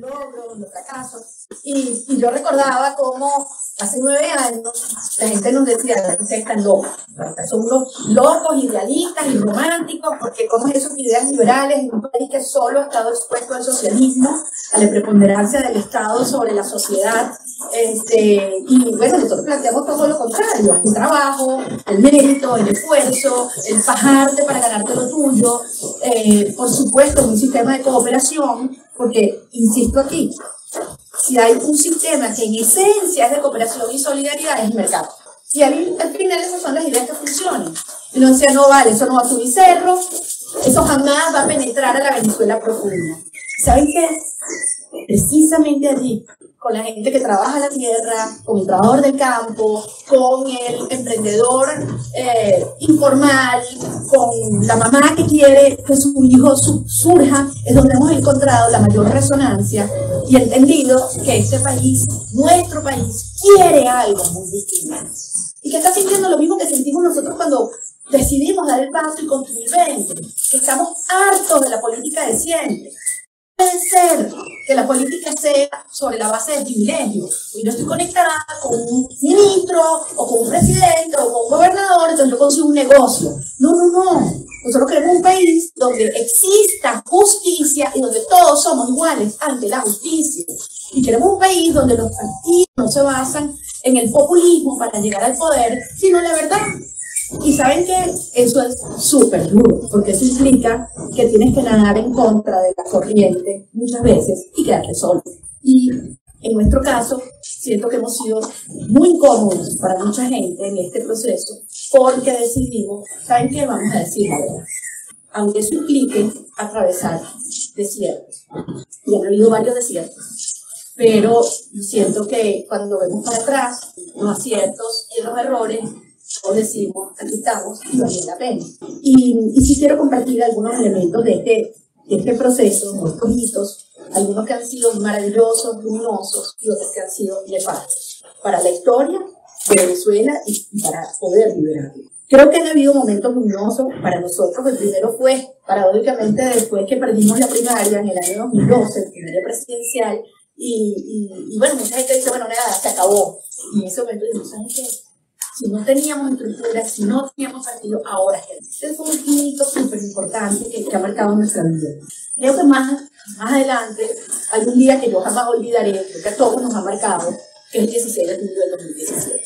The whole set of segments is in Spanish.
logros, los fracasos. Y, y yo recordaba cómo hace nueve años la gente nos decía, ustedes están locos, son unos locos, idealistas y románticos, porque como esas ideas liberales en un país que solo ha estado expuesto al socialismo, a la preponderancia del Estado sobre la sociedad. Este, y bueno, nosotros planteamos todo lo contrario, el trabajo, el mérito, el esfuerzo, el fajarte para ganarte lo tuyo, eh, por supuesto un sistema de cooperación, porque, insisto aquí, si hay un sistema que en esencia es de cooperación y solidaridad, es el mercado. Y al, final esas son las ideas que funcionan. Y no decía, no vale, eso no va a subir cerro, eso jamás va a penetrar a la Venezuela profunda. ¿Saben qué? Precisamente allí con la gente que trabaja la tierra, con el trabajador del campo, con el emprendedor eh, informal, con la mamá que quiere que su hijo surja, es donde hemos encontrado la mayor resonancia y entendido que este país, nuestro país, quiere algo muy distinto. Y que está sintiendo lo mismo que sentimos nosotros cuando decidimos dar el paso y construir 20, que estamos hartos de la política de siempre puede ser que la política sea sobre la base de privilegios. Yo estoy conectada con un ministro, o con un presidente, o con un gobernador, entonces yo consigo un negocio. No, no, no. Nosotros queremos un país donde exista justicia y donde todos somos iguales ante la justicia. Y queremos un país donde los partidos no se basan en el populismo para llegar al poder, sino en la verdad. Y saben que eso es súper duro, porque eso implica que tienes que nadar en contra de la corriente muchas veces y quedarte solo. Y en nuestro caso, siento que hemos sido muy incómodos para mucha gente en este proceso porque decidimos, ¿saben qué? Vamos a decir. Aunque eso implique atravesar desiertos. Y han habido varios desiertos. Pero siento que cuando vemos para atrás los aciertos y los errores, o decimos, aquí estamos y la pena. Y, y sí quiero compartir algunos elementos de este, de este proceso, estos hitos, algunos que han sido maravillosos, luminosos y otros que han sido nefastos para la historia de Venezuela y para poder liberarla. Creo que han habido momentos luminosos para nosotros. El primero fue, paradójicamente, después que perdimos la primaria en el año 2012, el primaria presidencial, y, y, y, bueno, mucha gente dice, bueno, nada, se acabó. Y en ese momento ¿saben qué? Si no teníamos estructura, si no teníamos partido, ahora es que fue un hito súper importante que, ha marcado nuestra vida. Creo que más, más adelante, algún día que yo jamás olvidaré, creo que a todos nos ha marcado, que es el 16 de julio del 2017.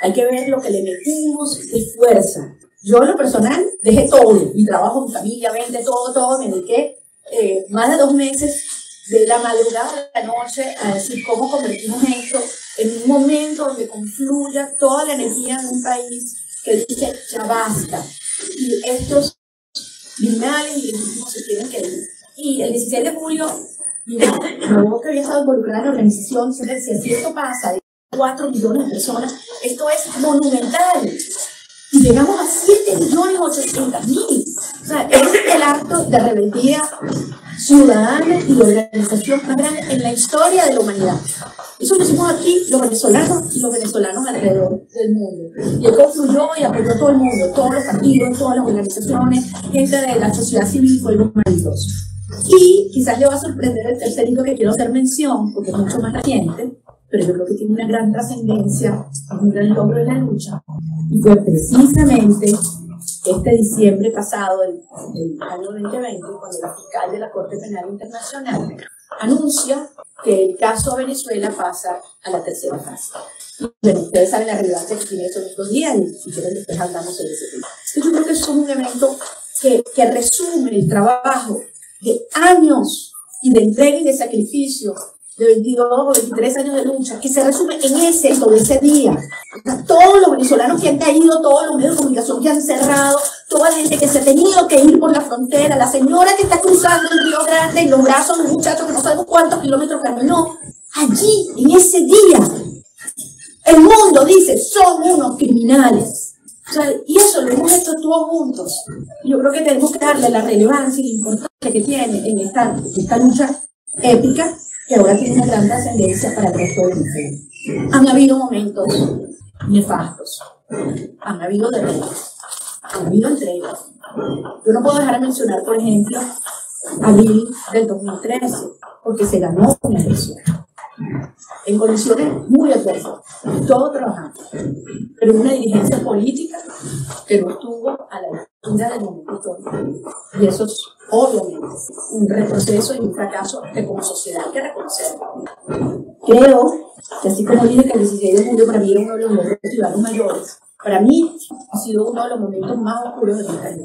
Hay que ver lo que le metimos de fuerza. Yo en lo personal dejé todo, mi trabajo, mi familia, vende todo, todo, me dediqué eh, más de dos meses de la madrugada a la noche a decir cómo convertimos esto en un momento donde confluya toda la energía de un país que dice ya basta. Y estos finales y legítimos se tienen que ir. Y el 16 de julio, yo que había estado involucrada en la organización, se decía, si esto pasa de 4 millones de personas, esto es monumental. Y llegamos a 7 millones 800 mil. O sea, es el acto de rebeldía ciudadana y organización más grande en la historia de la humanidad. Eso lo hicimos aquí los venezolanos y los venezolanos alrededor del mundo. Y él confluyó y apoyó a todo el mundo, todos los partidos, todas las organizaciones, gente de la sociedad civil, fue algo maravilloso. Y quizás le va a sorprender el tercer hito que quiero hacer mención, porque es mucho más reciente, pero yo creo que tiene una gran trascendencia, un gran logro de la lucha. Y fue precisamente este diciembre pasado, el, año 2020, cuando la fiscal de la Corte Penal Internacional anuncia que el caso Venezuela pasa a la tercera fase. Bueno, ustedes saben la relevancia que tiene eso en estos días y si quieren después hablamos de ese tema. Yo creo que es un evento que, que resume el trabajo de años y de entrega y de sacrificio de 22 o 23 años de lucha, que se resume en ese, sobre ese día. Todos los venezolanos que han caído, todos los comunicación que han cerrado, toda la gente que se ha tenido que ir por la frontera, la señora que está cruzando el Río Grande y los brazos de un muchacho que no sabemos cuántos kilómetros caminó, allí, en ese día, el mundo dice, son unos criminales. y eso lo hemos hecho todos juntos. Yo creo que tenemos que darle la relevancia y la importancia que tiene en esta, esta lucha épica que ahora tiene una gran trascendencia para el resto del mundo. Han habido momentos nefastos, han habido derrotas, han habido entregas. Yo no puedo dejar de mencionar, por ejemplo, abril del 2013, porque se ganó una elección en condiciones muy adversas, todos trabajando, pero una dirigencia política que no estuvo a la del momento. Y eso es obviamente un retroceso y un fracaso que como sociedad hay que reconocer. Creo que así como dije que el 16 de julio para mí era uno de los logros ciudadanos mayores, para mí ha sido uno de los momentos más oscuros de mi carrera.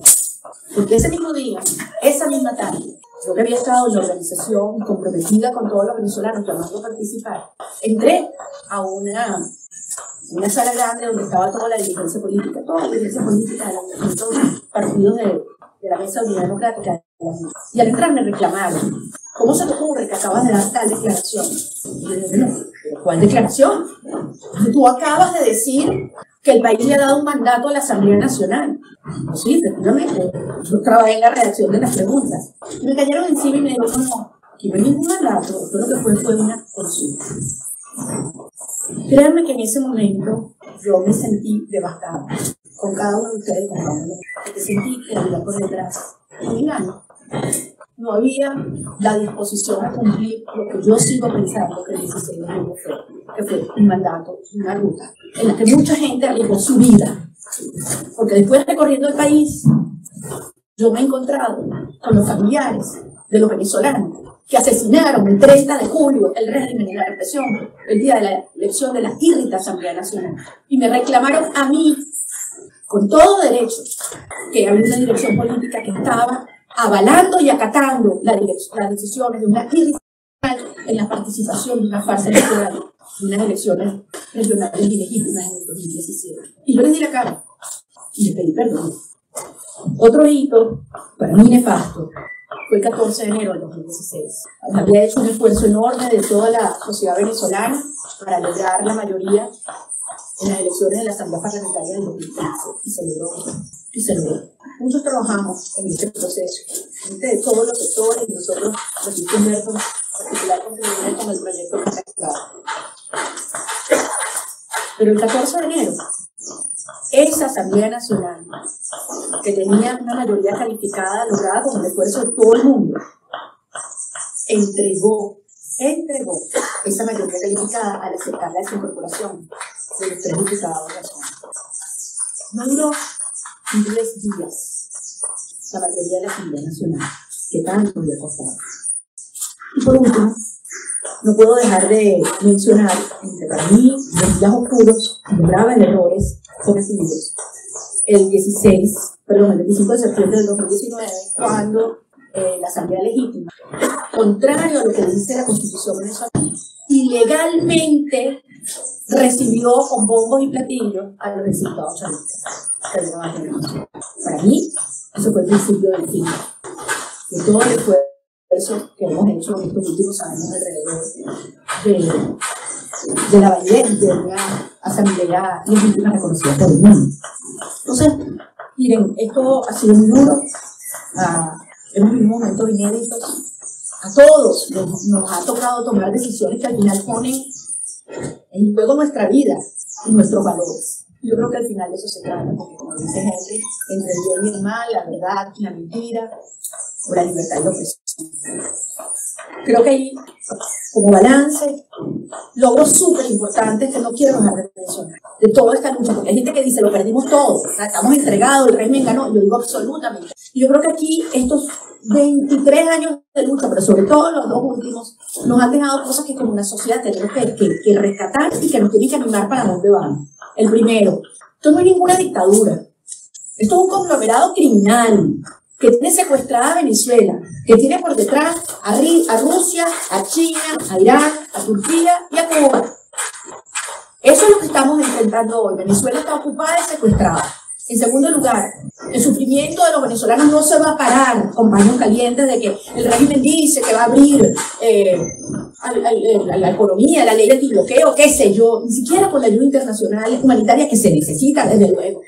Porque ese mismo día, esa misma tarde, yo que había estado en la organización comprometida con todos los venezolanos llamando a participar, entré a una, una sala grande donde estaba toda la dirigencia política, toda la dirigencia política de los partidos de, la Mesa de Unidad Democrática. Y al entrar me reclamaron, ¿cómo se te ocurre que acabas de dar tal declaración? ¿cuál declaración? Tú acabas de decir que el país le ha dado un mandato a la Asamblea Nacional. Pues sí, efectivamente. Yo trabajé en la redacción de las preguntas. Y me cayeron encima y me dijeron, no, aquí no hay ningún mandato, esto lo que fue fue una consulta. Créanme que en ese momento yo me sentí devastada con cada uno de ustedes, con cada uno, porque sentí que había por detrás un engaño no había la disposición a cumplir lo que yo sigo pensando que el 16 de julio fue, que fue un mandato, una ruta, en la que mucha gente arriesgó su vida. Porque después recorriendo el país, yo me he encontrado con los familiares de los venezolanos que asesinaron el 30 de julio el régimen de la represión, el día de la elección de la irrita Asamblea Nacional. Y me reclamaron a mí, con todo derecho, que había una dirección política que estaba avalando y acatando las decisiones de una en la participación de una farsa electoral de unas elecciones regionales ilegítimas en el 2017. Y yo les di la cara y les pedí perdón. Otro hito, para mí nefasto, fue el 14 de enero del 2016. Había hecho un esfuerzo enorme de toda la sociedad venezolana para lograr la mayoría en las elecciones de la Asamblea Parlamentaria del 2015 y se logró. Y se logró. Muchos trabajamos en este proceso, gente de todos los sectores, y nosotros, los Humberto, particularmente con el proyecto que está Pero el 14 de enero, esa Asamblea Nacional, que tenía una mayoría calificada lograda con el esfuerzo de todo el mundo, entregó, entregó esa mayoría calificada al aceptar la desincorporación de los tres diputados de la zona. No duró tres días la mayoría de la Asamblea Nacional, que tanto había costado. Y por último, no puedo dejar de mencionar, entre para mí, los días oscuros los graves errores cometidos el 16, perdón, el 25 de septiembre del 2019, cuando eh, la Asamblea Legítima, contrario a lo que dice la Constitución venezolana, ilegalmente recibió con bombos y platillos a los resultados chavistas. Para mí, eso fue el principio del fin de todo el esfuerzo que hemos hecho en estos últimos años alrededor de, de la validez de una asamblea legítima reconocida por el mundo. Entonces, miren, esto ha sido muy duro. Uh, hemos vivido momentos inéditos. A todos nos, ha tocado tomar decisiones que al final ponen en juego nuestra vida y nuestros valores. Yo creo que al final eso se trata, porque como dice Henry, entre el bien y el mal, la verdad y la mentira, o la libertad y la opresión. Creo que hay, como balance, logros súper importantes que no quiero dejar de mencionar, de toda esta lucha, porque hay gente que dice, lo perdimos todo, estamos entregados, el régimen ganó, yo digo absolutamente. Y yo creo que aquí estos 23 años de lucha, pero sobre todo los dos últimos, nos han dejado cosas que como una sociedad tenemos que, que, rescatar y que nos tienen que animar para dónde vamos. El primero, esto no es ninguna dictadura. Esto es un conglomerado criminal que tiene secuestrada a Venezuela, que tiene por detrás a Rusia, a China, a Irán, a Turquía y a Cuba. Eso es lo que estamos enfrentando hoy. Venezuela está ocupada y secuestrada. En segundo lugar, el sufrimiento de los venezolanos no se va a parar con calientes de que el régimen dice que va a abrir eh, la economía, la ley de bloqueo, qué sé yo, ni siquiera con la ayuda internacional humanitaria que se necesita, desde luego.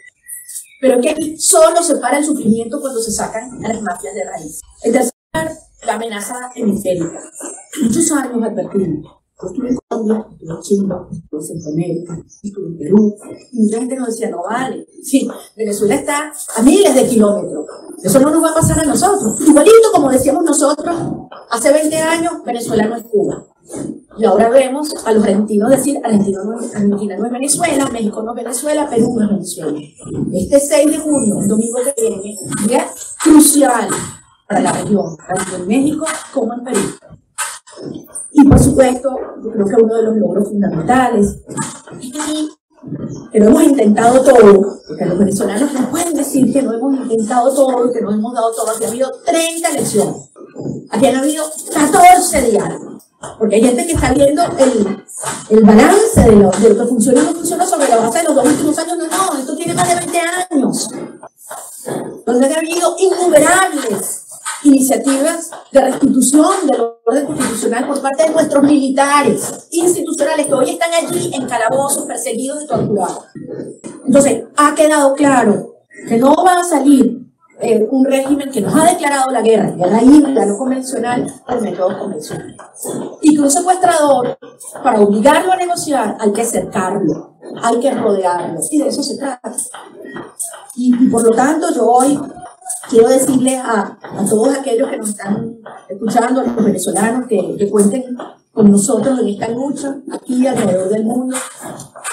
Pero que solo se para el sufrimiento cuando se sacan las mafias de raíz. En tercer lugar, la amenaza hemisférica. Muchos años advertimos estuve en Colombia, estuve en Centroamérica, Perú. Y mucha gente nos decía, no vale. Sí, Venezuela está a miles de kilómetros Eso no nos va a pasar a nosotros. Igualito como decíamos nosotros, hace 20 años Venezuela no es Cuba. Y ahora vemos a los argentinos decir, Argentina no, es, es Venezuela, México no es Venezuela, Perú no es Venezuela. Este 6 de junio, el domingo que viene, día crucial para la región, tanto en México como en Perú. Y por supuesto, yo creo que uno de los logros fundamentales que no hemos intentado todo, porque los venezolanos no pueden decir que no hemos intentado todo, que no hemos dado todo, aquí ha habido 30 elecciones, aquí han habido 14 diálogos, porque hay gente que está viendo el, el balance de lo, de lo que funciona y no funciona sobre la base de los dos últimos años, no, no, esto tiene más de 20 años, donde ha habido innumerables iniciativas de restitución del orden constitucional por parte de nuestros militares institucionales que hoy están allí en calabozos, perseguidos y torturados. Entonces, ha quedado claro que no va a salir eh, un régimen que nos ha declarado la guerra, guerra híbrida, no convencional, por métodos convencionales. Y que un secuestrador, para obligarlo a negociar, hay que acercarlo, hay que rodearlo, y de eso se trata. Y, y por lo tanto, yo hoy quiero decirle a, a, todos aquellos que nos están escuchando, a los venezolanos que, que, cuenten con nosotros en esta lucha, aquí alrededor del mundo.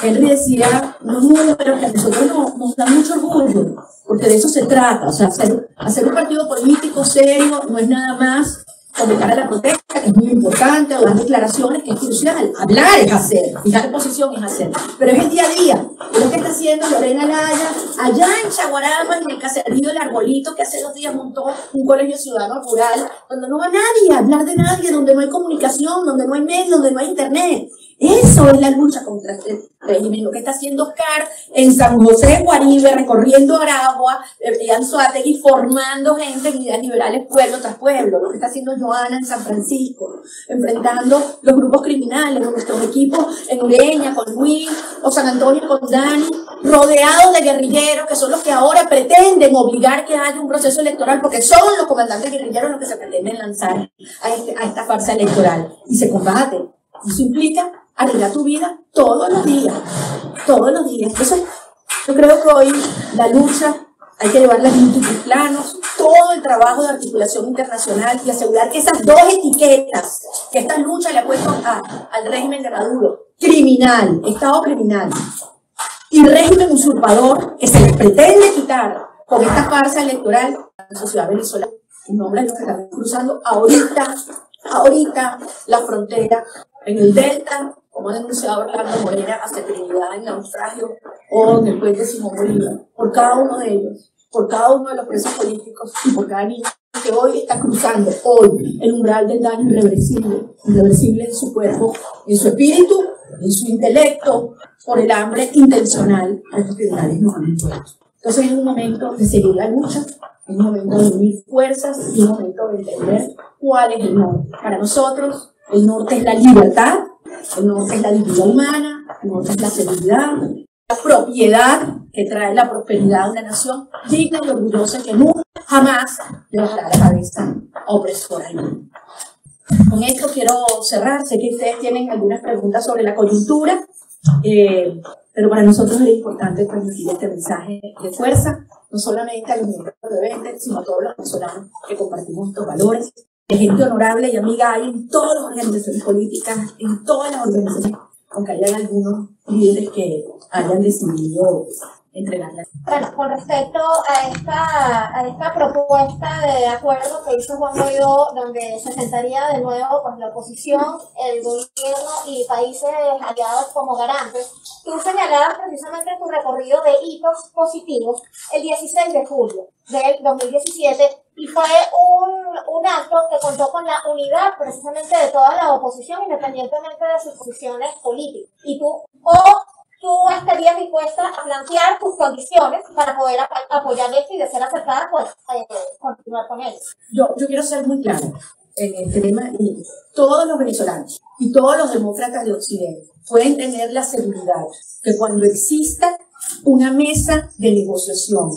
Henry decía, no mundo, pero que a nosotros nos, nos da mucho orgullo, porque de eso se trata. O sea, hacer, hacer un partido político serio no es nada más convocar a la protesta, que es muy importante, o dar declaraciones, que es crucial. Hablar es hacer, fijar posición es hacer. Pero es el día a día. Lo que está haciendo Lorena Laya, allá en Chaguarama, en el caserío del Arbolito, que hace dos días montó un colegio ciudadano rural, donde no va nadie a hablar de nadie, donde no hay comunicación, donde no hay medios, donde no hay internet. Eso es la lucha contra este régimen. Lo que está haciendo Oscar en San José Guaribe, recorriendo Aragua, y Anzuategui, formando gente en ideas liberales pueblo tras pueblo. Lo que está haciendo Joana en San Francisco, enfrentando los grupos criminales, nuestros equipos en Ureña, con Luis, o San Antonio con Dani, rodeados de guerrilleros que son los que ahora pretenden obligar que haya un proceso electoral, porque son los comandantes guerrilleros los que se pretenden lanzar a, este, esta farsa electoral. Y se combate. Eso implica arreglar tu vida todos los días, todos los días. Entonces, yo creo que hoy la lucha hay que llevarla en múltiples planos, todo el trabajo de articulación internacional y asegurar que esas dos etiquetas que esta lucha le ha puesto a, al régimen de Maduro, criminal, Estado criminal, y régimen usurpador, que se les pretende quitar con esta farsa electoral a la sociedad venezolana, en nombre de los que están cruzando ahorita, ahorita la frontera en el Delta, como ha denunciado Orlando Morena, hasta Trinidad en naufragio o en el puente Simón Bolívar, por cada uno de ellos, por cada uno de los presos políticos y por cada niño que hoy está cruzando, hoy, el umbral del daño irreversible, irreversible en su cuerpo, en su espíritu, en su intelecto, por el hambre intencional a estos tribunales nos han impuesto. Entonces es un momento de seguir la lucha, es un momento de unir fuerzas y un momento de entender cuál es el norte. Para nosotros, el norte es la libertad, el norte es la dignidad humana, el norte es la seguridad, la propiedad que trae la prosperidad de una nación digna y orgullosa que nunca, jamás le bajará la cabeza opresora Con esto quiero cerrar. Sé que ustedes tienen algunas preguntas sobre la coyuntura, eh, pero para nosotros es importante transmitir este mensaje de fuerza, no solamente a los miembros de Vente, sino a todos los venezolanos que compartimos estos valores de gente honorable y amiga hay en todas las organizaciones políticas, en todas las organizaciones, aunque hayan algunos líderes que hayan decidido entregarla. Bueno, con respecto a esta, a esta propuesta de acuerdo que hizo Juan Guaidó, donde se sentaría de nuevo pues, la oposición, el gobierno y países aliados como garantes, tú señalabas precisamente tu recorrido de hitos positivos el 16 de julio del 2017 y fue un, un acto que contó con la unidad precisamente de toda la oposición independientemente de sus posiciones políticas. Y tú, o tú estarías dispuesta a plantear tus condiciones para poder apoyar esto y de ser aceptada, pues eh, continuar con él. Yo, yo quiero ser muy claro en el tema y todos los venezolanos y todos los demócratas de Occidente pueden tener la seguridad que cuando exista una mesa de negociación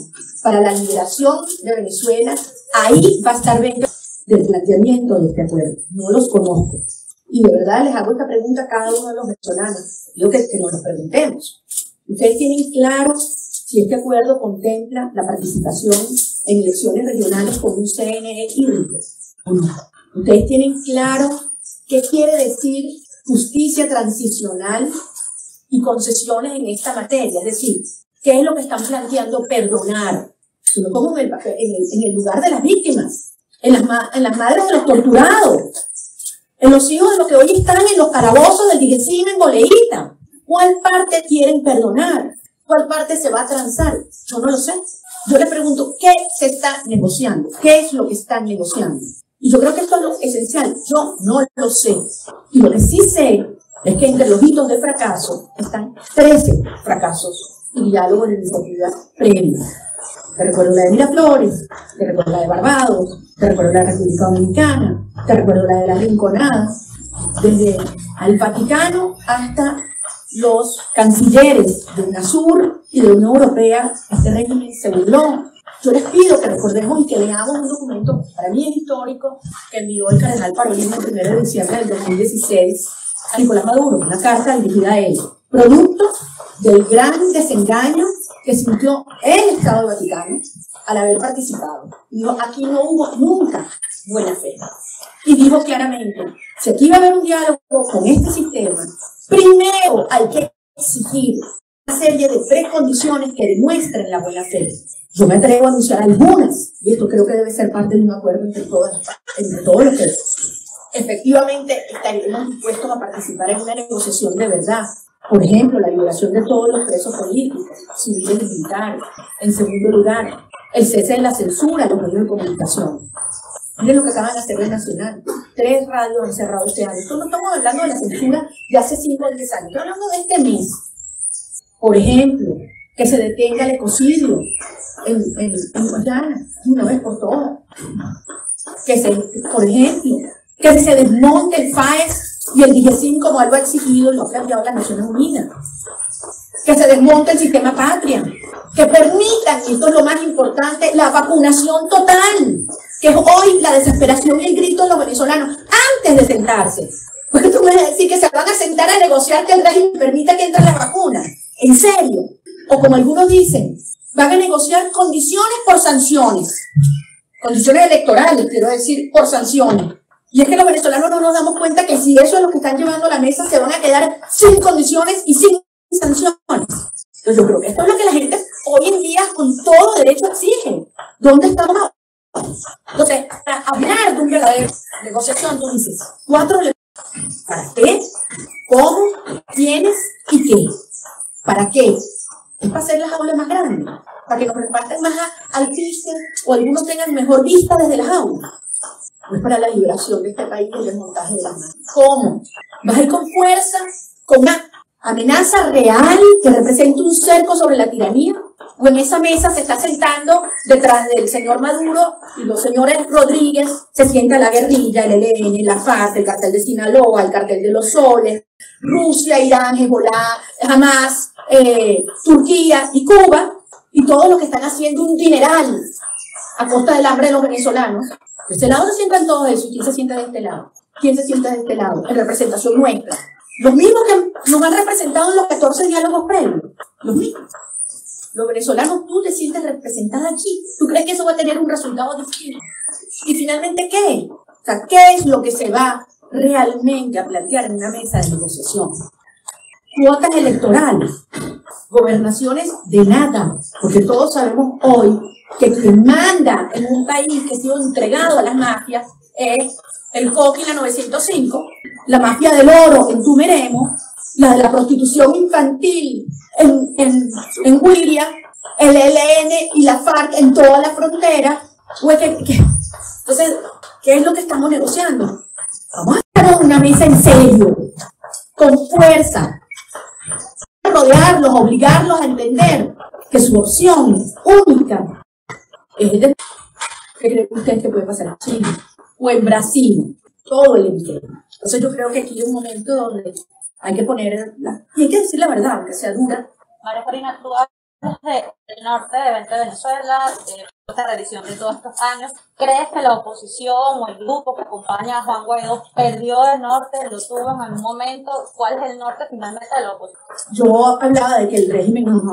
para la liberación de Venezuela, ahí va a estar dentro del planteamiento de este acuerdo. No los conozco. Y de verdad les hago esta pregunta a cada uno de los venezolanos. Yo que, que nos lo preguntemos. ¿Ustedes tienen claro si este acuerdo contempla la participación en elecciones regionales con un CNE híbrido. Ustedes tienen claro qué quiere decir justicia transicional y concesiones en esta materia. Es decir, qué es lo que están planteando perdonar. Yo lo pongo en el, en el, lugar de las víctimas, en las, en las madres de los torturados, en los hijos de los que hoy están en los calabozos del Digesín en Boleíta. ¿Cuál parte quieren perdonar? ¿Cuál parte se va a transar? Yo no lo sé. Yo le pregunto, ¿qué se está negociando? ¿Qué es lo que están negociando? Y yo creo que esto es lo esencial. Yo no lo sé. Y lo que sí sé es que entre los hitos de fracaso están 13 fracasos y diálogos de iniciativa previa. Te recuerdo la de Miraflores, te recuerdo la de Barbados, te recuerdo la República Dominicana, te recuerdo la de la Rinconada, desde al Vaticano hasta los cancilleres de UNASUR y de la Unión Europea, este régimen se burló. Yo les pido que recordemos y que leamos un documento, para mí es histórico, que envió el cardenal Parolin el 1 de diciembre del 2016 a Nicolás Maduro, una carta dirigida a él, producto del gran desengaño que sintió el Estado Vaticano al haber participado. Dijo, aquí no hubo nunca buena fe. Y dijo claramente, si aquí va a haber un diálogo con este sistema, primero hay que exigir una serie de precondiciones que demuestren la buena fe. Yo me atrevo a anunciar algunas, y esto creo que debe ser parte de un acuerdo entre, todas, entre todos los que efectivamente estaríamos dispuestos a participar en una negociación de verdad. Por ejemplo, la liberación de todos los presos políticos, civiles y militares. En segundo lugar, el cese de la censura de los medios de comunicación. Miren lo que acaban de hacer en Nacional. Tres radios han cerrado este año. Esto no estamos hablando de la censura de hace cinco o diez años. Estamos hablando de este mes. Por ejemplo, que se detenga el ecocidio en, en, en Guayana, una vez por todas. Que se, por ejemplo, que se desmonte el FAES y el DIGESIN como algo exigido y lo que ha las Naciones Unidas. Que se desmonte el sistema patria. Que permitan, y esto es lo más importante, la vacunación total, que es hoy la desesperación y el grito de los venezolanos antes de sentarse. Porque tú vas a decir que se van a sentar a negociar que el régimen permita que entren las vacunas. ¿En serio? O como algunos dicen, van a negociar condiciones por sanciones. Condiciones electorales, quiero decir, por sanciones. Y es que los venezolanos no nos damos cuenta que si eso es lo que están llevando a la mesa, se van a quedar sin condiciones y sin sanciones. Entonces yo creo que esto es lo que la gente hoy en día con todo derecho exige. ¿Dónde estamos Entonces, para hablar de un verdadero negociación, tú dices, cuatro ¿Para qué? ¿Cómo? ¿Quiénes? ¿Y qué? ¿Para qué? Es para hacer las aulas más grandes, para que nos repartan más altísimos o algunos tengan mejor vista desde las aulas para la liberación de este país y el desmontaje de la mano. ¿Cómo? ¿Vas a ir con fuerza, con una amenaza real que representa un cerco sobre la tiranía? ¿O en esa mesa se está sentando detrás del señor Maduro y los señores Rodríguez se sienta la guerrilla, el ELN, la FARC, el cartel de Sinaloa, el cartel de los soles, Rusia, Irán, Hezbollah, Hamas, eh, Turquía y Cuba, y todos los que están haciendo un dineral a costa del hambre de los venezolanos, de este lado se sientan todos eso. ¿Quién se sienta de este lado? ¿Quién se sienta de este lado? En representación nuestra. Los mismos que nos han representado en los 14 diálogos previos. Los mismos. Los venezolanos, tú te sientes representada aquí. ¿Tú crees que eso va a tener un resultado distinto? Y finalmente, ¿qué? O sea, ¿qué es lo que se va realmente a plantear en una mesa de negociación? Cuotas electorales, gobernaciones de nada, porque todos sabemos hoy que quien manda en un país que ha sido entregado a las mafias es el COC y la 905, la mafia del oro en Tumeremo, la de la prostitución infantil en, en, en Huiria, el ELN y la FARC en toda la frontera. Pues entonces, ¿qué es lo que estamos negociando? Vamos a estar una mesa en serio, con fuerza, obligarlos a entender que su opción única ¿Qué creen ustedes que puede pasar en Chile? O en Brasil, todo el entorno. Entonces yo creo que aquí es un momento donde hay que poner, la, y hay que decir la verdad, aunque sea dura. María Corina, tú hablas del norte de Venezuela, de esta revisión de todos estos años. ¿Crees que la oposición o el grupo que acompaña a Juan Guaidó perdió el norte, lo tuvo en algún momento? ¿Cuál es el norte finalmente de la oposición? Yo hablaba de que el régimen nos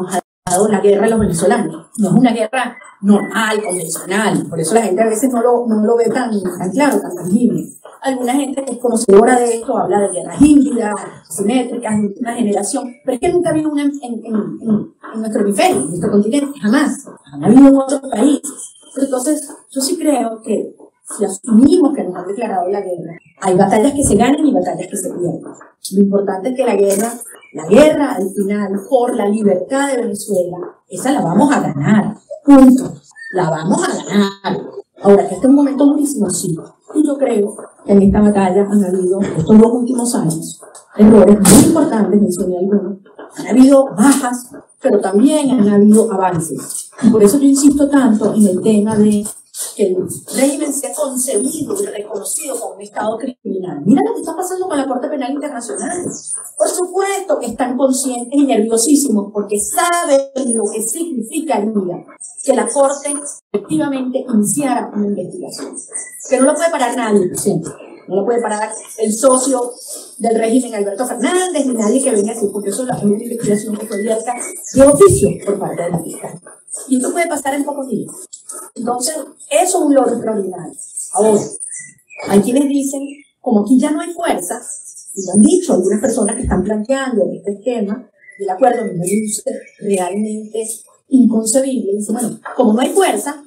la guerra de los venezolanos. No es una guerra normal, convencional. Por eso la gente a veces no lo, no lo ve tan, tan claro, tan tangible. Alguna gente que es conocedora de esto habla de guerras híbridas, simétricas, de última generación, pero es que nunca ha habido una en, en, nuestro hemisferio, en nuestro continente, jamás. Han habido en otros países. Entonces, yo sí creo que si asumimos que nos han declarado la guerra, hay batallas que se ganan y batallas que se pierden. Lo importante es que la guerra, la guerra al final por la libertad de Venezuela, esa la vamos a ganar. Punto. La vamos a ganar. Ahora, que este es un momento durísimo, sí. Y yo creo que en esta batalla han habido, estos dos últimos años, errores muy importantes, mencioné algunos. Han habido bajas, pero también han habido avances. Y por eso yo insisto tanto en el tema de que el régimen sea concebido y reconocido como un Estado criminal. Mira lo que está pasando con la Corte Penal Internacional. Por supuesto que están conscientes y nerviosísimos porque saben lo que significaría que la Corte efectivamente iniciara una investigación. Que no lo puede parar nadie, siempre. No lo puede parar el socio del régimen Alberto Fernández ni nadie que venga así, porque eso es una investigación que fue abierta de oficio por parte de la fiscalía. Y esto puede pasar en pocos días. Entonces, eso es un logro extraordinario. Ahora, hay quienes dicen, como aquí ya no hay fuerza, y lo han dicho algunas personas que están planteando este esquema del acuerdo, me parece realmente inconcebible. Dicen, bueno, como no hay fuerza,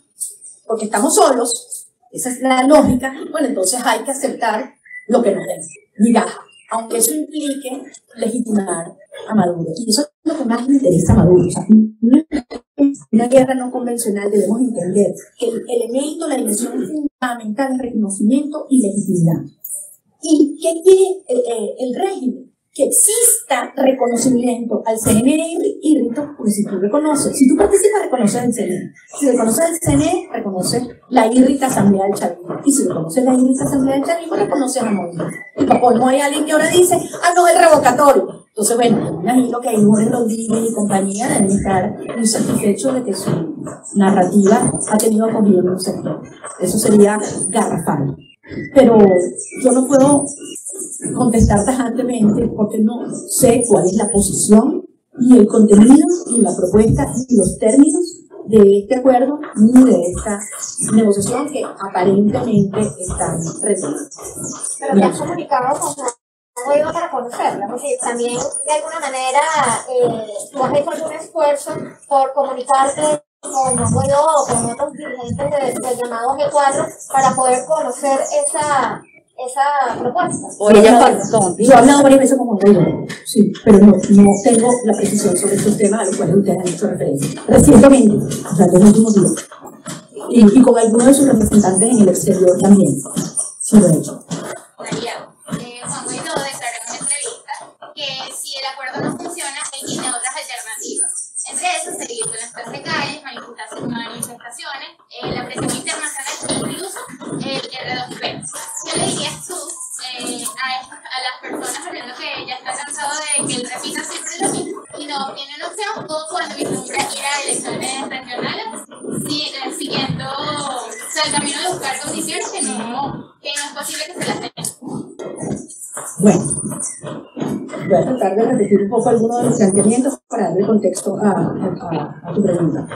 porque estamos solos, esa es la lógica, bueno, entonces hay que aceptar lo que nos den. Mira, aunque eso implique legitimar a Maduro. Y eso es lo que más le interesa a Maduro. O sea, una guerra no convencional debemos entender que el elemento, la dimensión fundamental es reconocimiento y legitimidad. ¿Y qué quiere el, eh, el régimen? que exista reconocimiento al CNE y rito, porque si tú reconoces, si tú participas, reconoces el CNE. Si reconoces el CNE, reconoces la IRRITA Asamblea del Chavismo. Y si reconoces la IRRITA Asamblea del Chavismo, reconoces a Movimiento. Y para no hay alguien que ahora dice, ah, no, el revocatorio. Entonces, bueno, imagino que ahí Jorge Rodríguez y compañía deben estar muy satisfechos de que su narrativa ha tenido acogida en un sector. Eso sería garrafal. Pero yo no puedo contestar tajantemente porque no sé cuál es la posición y el contenido y la propuesta y los términos de este acuerdo ni de esta negociación que aparentemente están presentes. Pero ya has comunicado con Guaidó para conocerla, porque también de alguna manera eh, tú has hecho algún esfuerzo por comunicarte con Guaidó o con otros dirigentes del de llamado G4 para poder conocer esa esa propuesta. O ella Yo he hablado varias veces con Juan sí, pero no, no tengo la precisión sobre estos temas a los cuales ustedes han hecho referencia. Recientemente, o sea, los últimos días. Y, y, con algunos de sus representantes en el exterior también. Sí, lo he hecho. De calles, manifestaciones, eh, la presión internacional incluso el R2P. ¿Qué le dirías tú eh, a, a, las personas viendo que ya está cansado de que él repita siempre lo mismo y no tiene una opción o cuando vislumbra ir a elecciones regionales eh, siguiendo o sea, el camino de buscar condiciones que no, que no es posible que se las tengan? Bueno, voy a tratar de repetir un poco algunos de los planteamientos para darle contexto a, tu pregunta.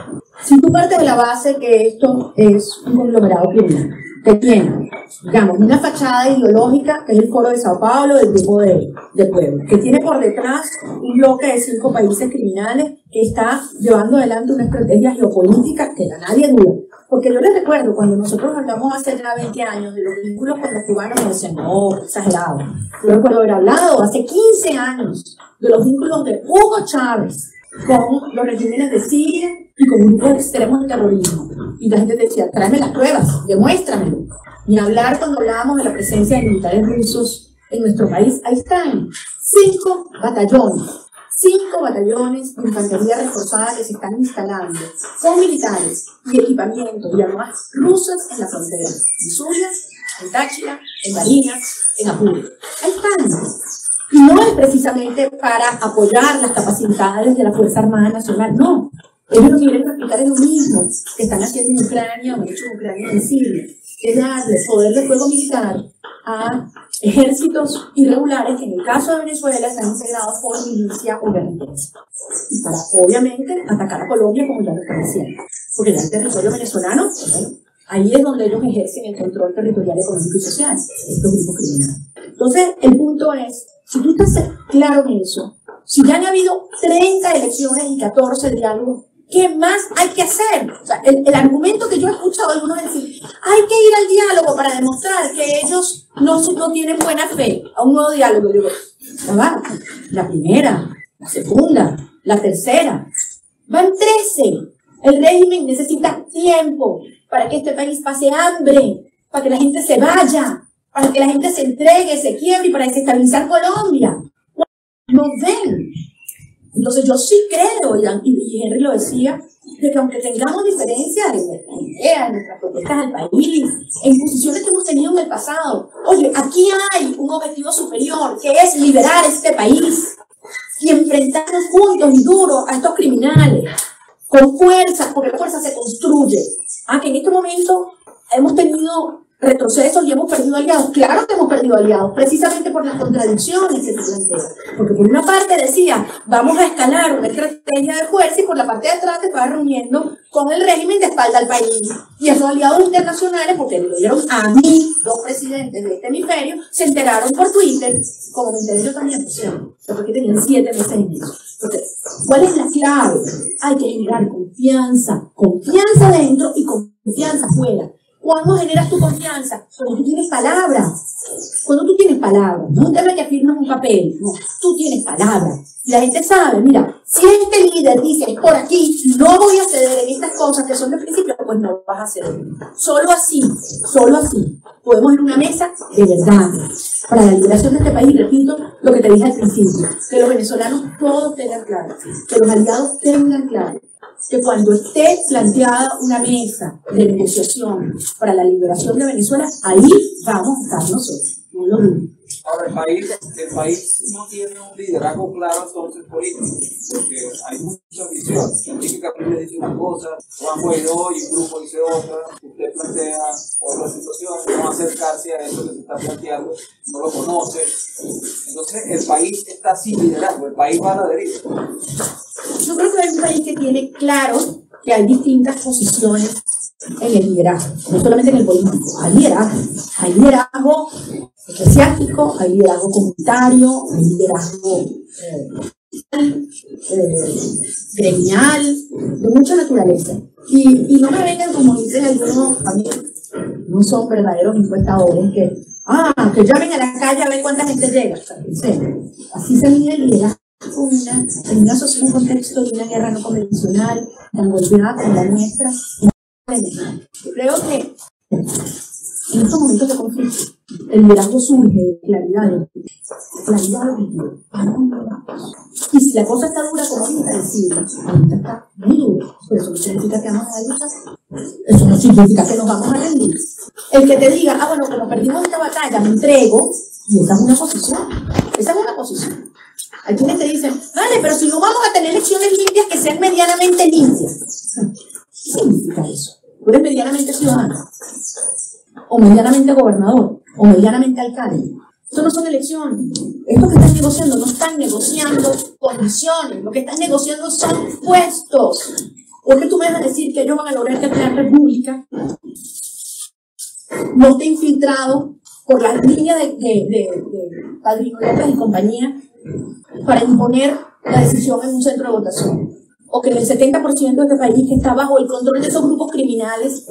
Si tú partes de la base que esto es un conglomerado criminal, que tiene, digamos, una fachada ideológica, que es el Foro de Sao Paulo, del grupo de, de pueblo, que tiene por detrás un bloque de cinco países criminales que está llevando adelante una estrategia geopolítica que a nadie duda. Porque yo les recuerdo, cuando nosotros hablamos hace ya 20 años de los vínculos con los cubanos, me decían, no, exagerado. Yo recuerdo haber hablado hace 15 años de los vínculos de Hugo Chávez con los regímenes de Siria y con grupos extremos de terrorismo. Y la gente decía, tráeme las pruebas, demuéstramelo. Ni hablar cuando hablábamos de la presencia de militares rusos en nuestro país. Ahí están, cinco batallones cinco batallones de infantería reforzada que se están instalando con militares y equipamiento y armas rusas en la frontera, en Zulia, en Táchira, en Barinas, en Apure. Ahí están. Y no es precisamente para apoyar las capacidades de la Fuerza Armada Nacional, no. Ellos lo quieren replicar es lo mismo que están haciendo en Ucrania o han hecho en Ucrania en Siria, es darle poder de fuego militar a ejércitos irregulares que en el caso de Venezuela están integrados por milicia o guerrilleros. Y para, obviamente, atacar a Colombia como ya lo están haciendo. Porque ya el territorio venezolano, ahí es donde ellos ejercen el control territorial económico y social, estos grupos criminales. Entonces, el punto es, si tú estás claro en eso, si ya han habido 30 elecciones y 14 diálogos, ¿qué más hay que hacer? O sea, el, el argumento que yo he escuchado algunos decir, al diálogo para demostrar que ellos no, no tienen buena fe a un nuevo diálogo. Va, la primera, la segunda, la tercera, van 13. El régimen necesita tiempo para que este país pase hambre, para que la gente se vaya, para que la gente se entregue, se quiebre y para desestabilizar Colombia. No ven. Entonces yo sí creo, y Henry lo decía, de que aunque tengamos diferencias en ideas, en nuestras propuestas al país, en posiciones que hemos tenido en el pasado, oye, aquí hay un objetivo superior, que es liberar este país y enfrentarnos juntos y duros a estos criminales, con fuerza, porque la fuerza se construye. Ah, que en este momento hemos tenido retrocesos y hemos perdido aliados. Claro que hemos perdido aliados, precisamente por las contradicciones que se plantean. Porque por una parte decía, vamos a escalar una estrategia de fuerza y por la parte de atrás te estaba reuniendo con el régimen de espalda al país. Y esos aliados internacionales, porque lo dieron a mí, dos presidentes de este hemisferio, se enteraron por Twitter, como me enteré yo también, porque tenían siete meses en eso. Entonces, ¿cuál es la clave? Hay que generar confianza, confianza dentro y confianza afuera. ¿Cuándo generas tu confianza? Cuando tú tienes palabra. Cuando tú tienes palabra. No un tema que afirmas un papel. No, tú tienes palabra. Y la gente sabe, mira, si este líder dice, por aquí no voy a ceder en estas cosas que son de principio, pues no vas a ceder. Solo así, solo así, podemos ir una mesa de verdad para la liberación de este país. Repito lo que te dije al principio, que los venezolanos todos tengan claro, que los aliados tengan claro que cuando esté planteada una mesa de negociación para la liberación de Venezuela, ahí vamos a estar nosotros. No lo Ahora, el país, el país no tiene un liderazgo claro entonces político, porque hay muchas visiones. Enrique Capriles dice una cosa, Juan Guaidó y un grupo dice otra, usted plantea otra situación, no acercarse a eso que se está planteando, no lo conoce. Entonces, el país está sin liderazgo, el país va a la deriva. Yo creo que es un país que tiene claro que hay distintas posiciones en el liderazgo, no solamente en el político, hay liderazgo, hay liderazgo eclesiástico, hay liderazgo comunitario, hay liderazgo eh, eh, gremial, de mucha naturaleza. Y, y, no me vengan como dicen algunos amigos, no son verdaderos encuestadores que, ah, que llamen a la calle a ver cuánta gente llega. Así se mide el liderazgo una, en una sociedad, un contexto de una guerra no convencional, tan golpeada como la nuestra. Creo que en estos momentos de conflicto, el liderazgo surge de claridad, de claridad de Y si la cosa está dura, como ahorita decir, ahorita está muy dura, pero eso no significa que vamos a luchar. Eso no significa que nos vamos a rendir. El que te diga, ah, bueno, como perdimos esta batalla, me entrego, y esa es una posición. Esa es una posición. Hay quienes te dicen, vale, pero si no vamos a tener elecciones limpias que sean medianamente limpias. ¿Qué significa eso? Tú eres medianamente ciudadano o medianamente gobernador, o medianamente alcalde. Esto no son elecciones. Esto que están negociando no están negociando condiciones, lo que están negociando son puestos. ¿Por qué tú me vas a decir que ellos van a lograr que la república no esté infiltrado por las líneas de, de, de, y compañía para imponer la decisión en un centro de votación? O que el 70% de este país que está bajo el control de esos grupos criminales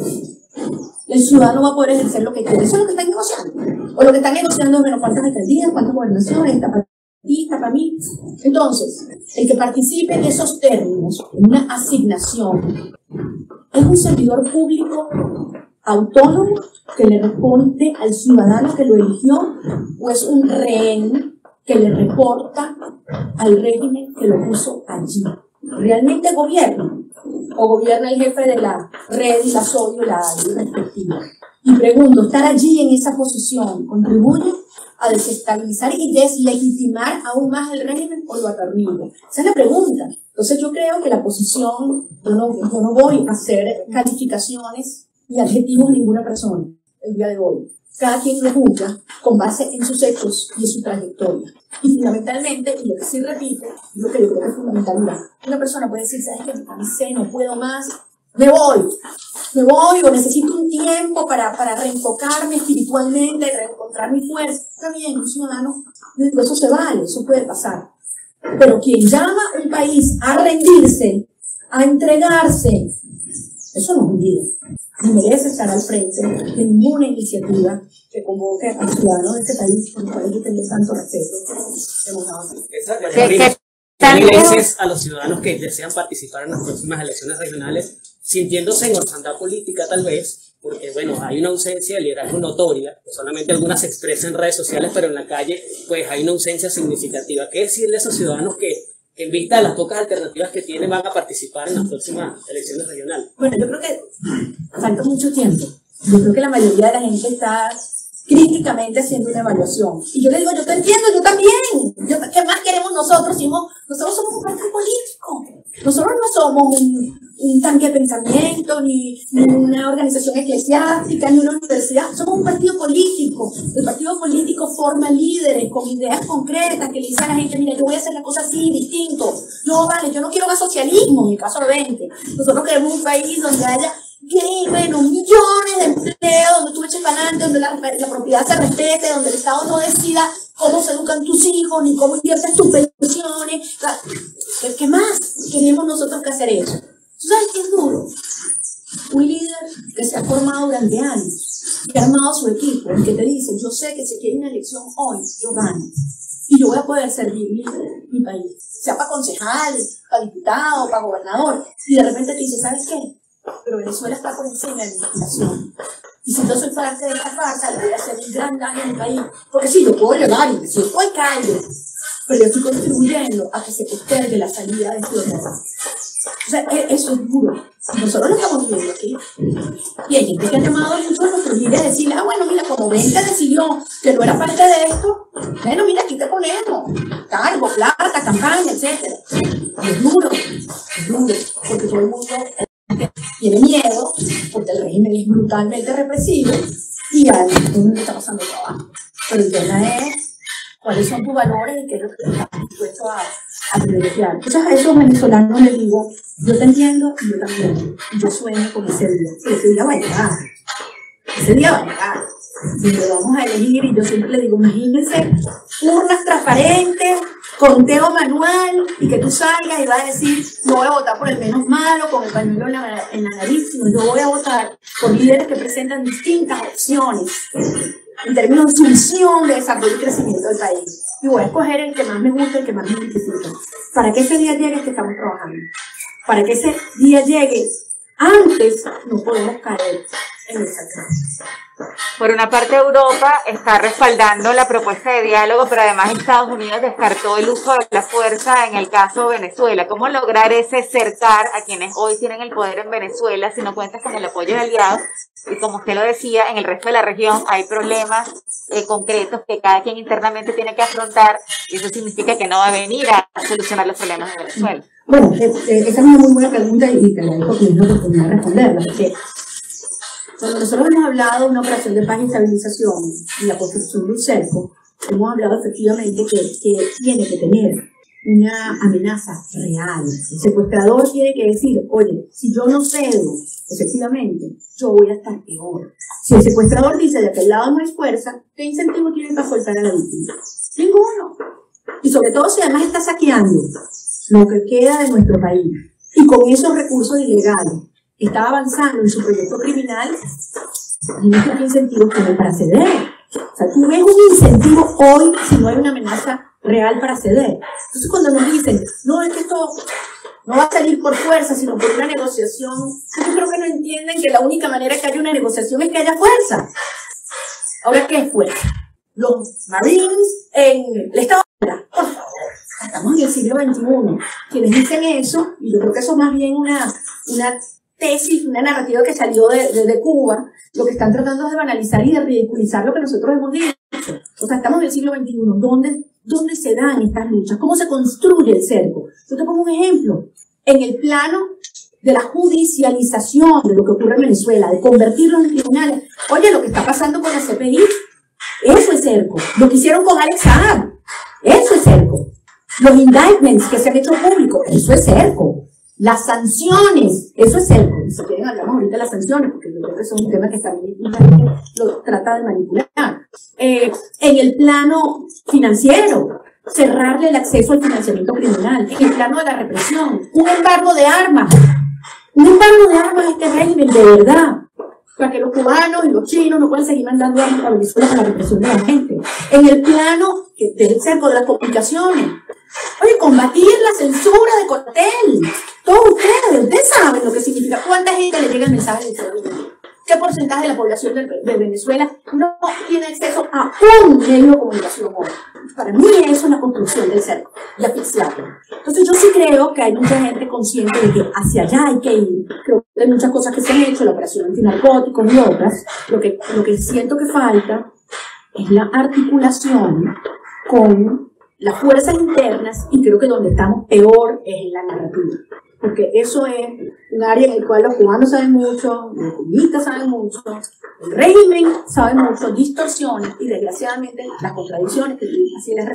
el ciudadano va a poder ejercer lo que quiere. Eso es lo que están negociando. O lo que están negociando bueno, cuántas alcaldías, cuántas gobernaciones, esta para ti, esta para mí. Entonces, el que participe en esos términos, en una asignación, es un servidor público autónomo que le responde al ciudadano que lo eligió o es un rehén que le reporta al régimen que lo puso allí. Realmente gobierna o gobierna el jefe de la red, la sodio, la respectiva. Y pregunto, ¿estar allí en esa posición contribuye a desestabilizar y deslegitimar aún más el régimen o lo atornilla? Esa es la pregunta. Entonces yo creo que la posición, yo no, yo no voy a hacer calificaciones y adjetivos a ninguna persona. el día de hoy. Cada quien lo juzga con base en sus hechos y en su trayectoria. Y fundamentalmente, y lo que sí repito, y lo que yo creo que es fundamental, una persona puede decir, ¿sabes qué? Me cansé, no puedo más, me voy, me voy o necesito un tiempo para, para reenfocarme espiritualmente, reencontrar mi fuerza. Está bien, un ciudadano, eso se vale, eso puede pasar. Pero quien llama a un país a rendirse, a entregarse, eso no es un líder. Merece estar al frente de ninguna iniciativa que convoque a ciudadanos de este país con los cuales yo tengo tanto respeto. Hemos dado. ¿Qué, qué a los ciudadanos que desean participar en las próximas elecciones regionales sintiéndose en orfandad política tal vez, porque bueno, hay una ausencia de liderazgo notoria, que solamente algunas se expresan en redes sociales, pero en la calle pues hay una ausencia significativa. ¿Qué decirle a esos ciudadanos que en vista de las pocas alternativas que tienen van a participar en las próximas elecciones regionales? Bueno, yo creo que falta mucho tiempo. Yo creo que la mayoría de la gente está críticamente haciendo una evaluación. Y yo le digo, yo te entiendo, yo también. Yo, ¿Qué más queremos nosotros? nosotros somos un partido político. Nosotros no somos un, tanque de pensamiento, ni, ni, una organización eclesiástica, ni una universidad. Somos un partido político. El partido político forma líderes con ideas concretas que le dicen a la gente, mira, yo voy a hacer la cosa así, distinto. No, vale, yo no quiero más socialismo, en el caso de 20. Nosotros queremos un país donde haya que, bueno, millones de donde la, propiedad se respete, donde el Estado no decida cómo se educan tus hijos, ni cómo inviertes tus pensiones. ¿Qué, ¿Qué más queremos nosotros que hacer eso? ¿Tú sabes qué es duro? Un líder que se ha formado durante años, que ha armado su equipo, que te dice, yo sé que si quiere una elección hoy, yo gano. Y yo voy a poder servir mi país, sea para concejal, para diputado, para gobernador. Y de repente te dice, ¿sabes qué? Pero Venezuela está por encima de mi inflación. Y si yo soy parte de esta farsa, le voy a hacer un gran daño al país. Porque sí, yo puedo llegar y decir, hoy caigo, pero yo estoy contribuyendo a que se postergue la salida de este. O sea, eso es duro. Nosotros lo estamos viendo aquí. Y hay gente que ha llamado a muchos nuestros líderes a decirle, ah, bueno, mira, como Venta decidió que no era parte de esto, bueno, mira, aquí te ponemos cargo, plata, campaña, etc. Es duro, es duro, porque todo el mundo tiene miedo, porque el régimen es brutalmente represivo y a todo está pasando trabajo. Pero el tema es cuáles son tus valores y qué es lo que estás dispuesto a, a privilegiar. Entonces a esos venezolanos les digo, yo te entiendo y yo también. Yo sueño con ese día. Y ese día va a llegar. Ese día va a llegar. Y lo vamos a elegir y yo siempre le digo, imagínense urnas transparentes, conteo manual y que tú salgas y vas a decir, no voy a votar por el menos malo, con el pañuelo en la, nariz, sino yo voy a votar por líderes que presentan distintas opciones en términos de solución de desarrollo y crecimiento del país. Y voy a escoger el que más me gusta, el que más me necesita. Para que ese día llegue que estamos trabajando. Para que ese día llegue antes, no podemos caer. Por una parte, Europa está respaldando la propuesta de diálogo, pero además Estados Unidos descartó el uso de la fuerza en el caso de Venezuela. ¿Cómo lograr ese cercar a quienes hoy tienen el poder en Venezuela si no cuentas con el apoyo de aliados? Y como usted lo decía, en el resto de la región hay problemas eh, concretos que cada quien internamente tiene que afrontar y eso significa que no va a venir a solucionar los problemas de Venezuela. Bueno, eh, esa es una muy buena pregunta y te agradezco que me oportunidad de responderla, porque cuando nosotros hemos hablado de una operación de paz y estabilización y la construcción de un cerco, hemos hablado efectivamente que, tiene que tener una amenaza real. El secuestrador tiene que decir, oye, si yo no cedo, efectivamente, yo voy a estar peor. Si el secuestrador dice de aquel lado no hay fuerza, ¿qué incentivo tiene para soltar a la víctima? Ninguno. Y sobre todo si además está saqueando lo que queda de nuestro país. Y con esos recursos ilegales está avanzando en su proyecto criminal, dime qué incentivo tiene para ceder. O sea, tú ves un incentivo hoy si no hay una amenaza real para ceder. Entonces cuando nos dicen, no, es que esto no va a salir por fuerza, sino por una negociación, yo creo que no entienden que la única manera que haya una negociación es que haya fuerza. Ahora, ¿qué es fuerza? Los Marines en el Estado de favor. Estamos en el siglo XXI. Quienes dicen eso, y yo creo que eso es más bien una, una tesis, una narrativa que salió de, de, Cuba, lo que están tratando es de banalizar y de ridiculizar lo que nosotros hemos dicho. O sea, estamos en el siglo XXI. ¿Dónde, ¿Dónde se dan estas luchas? ¿Cómo se construye el cerco? Yo te pongo un ejemplo. En el plano de la judicialización de lo que ocurre en Venezuela, de convertirlo en tribunales. Oye, lo que está pasando con la CPI, eso es cerco. Lo que hicieron con Alex Saab, eso es cerco. Los indictments que se han hecho públicos, eso es cerco. Las sanciones, eso es cerco. Si quieren hablamos ahorita de las sanciones, porque yo creo que son un tema que también lo trata de manipular. Eh, en el plano financiero, cerrarle el acceso al financiamiento criminal, en el plano de la represión, un embargo de armas, un embargo de armas a este régimen, de verdad, para que los cubanos y los chinos no puedan seguir mandando armas a Venezuela para la represión de la gente. En el plano del cerco de las comunicaciones, oye, combatir la censura de Cotel. Todos ustedes, ustedes saben lo que significa, cuánta gente le llega el mensaje de ¿Qué porcentaje de la población de, Venezuela no tiene acceso a un medio de comunicación hoy? Para mí eso es una construcción del cerco y asfixiarlo. Entonces yo sí creo que hay mucha gente consciente de que hacia allá hay que ir. Creo que hay muchas cosas que se han hecho, la operación antinarcóticos y otras. Lo que, lo que siento que falta es la articulación con las fuerzas internas y creo que donde estamos peor es en la narrativa porque eso es un área en el cual los cubanos saben mucho, los comunistas saben mucho, el régimen sabe mucho, distorsiones y desgraciadamente las contradicciones que tú hacías